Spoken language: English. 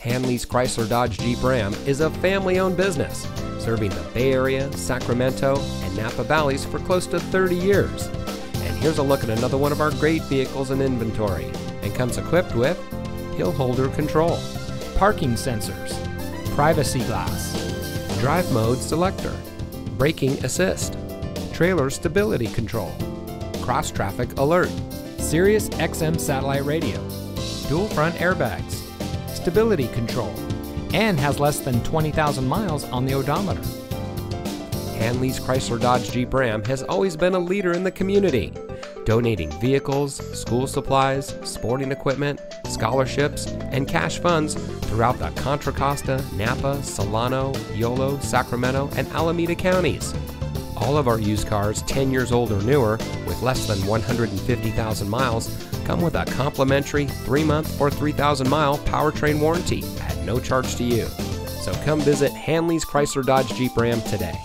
Hanlees Chrysler Dodge Jeep Ram is a family owned business serving the Bay Area, Sacramento, and Napa Valleys for close to 30 years. And here's a look at another one of our great vehicles in inventory and comes equipped with hill holder control, parking sensors, privacy glass, drive mode selector, braking assist, trailer stability control, cross traffic alert, Sirius XM satellite radio, dual front airbags, stability control, and has less than 20,000 miles on the odometer. Hanlees Chrysler Dodge Jeep Ram has always been a leader in the community, donating vehicles, school supplies, sporting equipment, scholarships, and cash funds throughout the Contra Costa, Napa, Solano, Yolo, Sacramento, and Alameda counties. All of our used cars 10 years old or newer with less than 150,000 miles come with a complimentary 3 month or 3,000 mile powertrain warranty at no charge to you. So come visit Hanlees Chrysler Dodge Jeep Ram today.